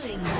Killing.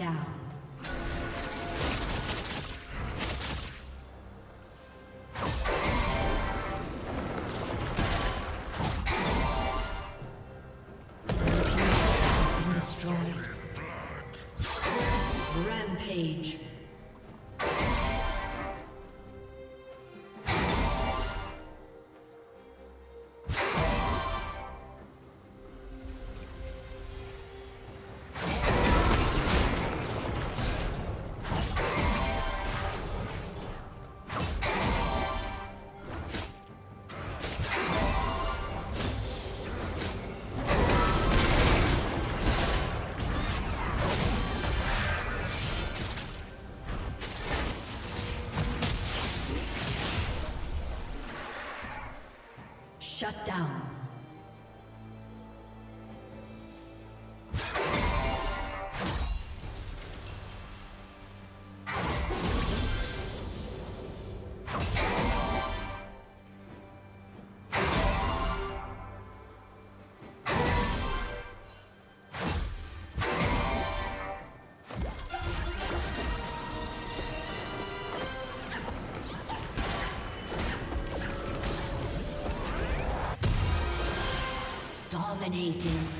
Down. Shut down. Dominating.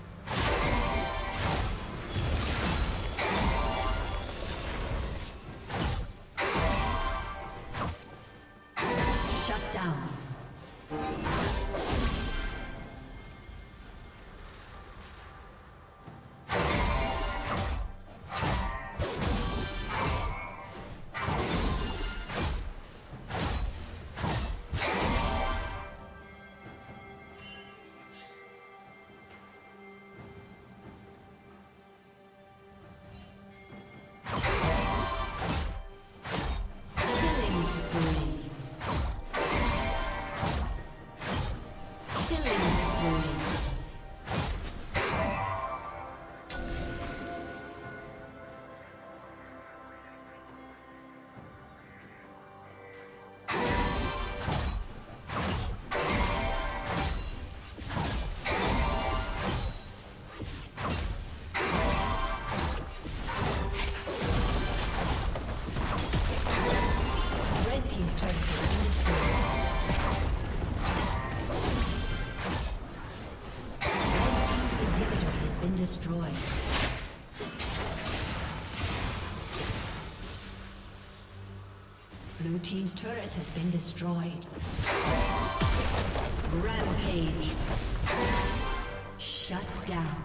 Team's turret has been destroyed. Been destroyed. Blue Team's turret has been destroyed. Rampage. Shut down.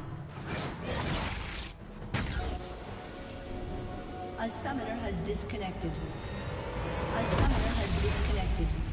A summoner has disconnected. A summoner disconnected.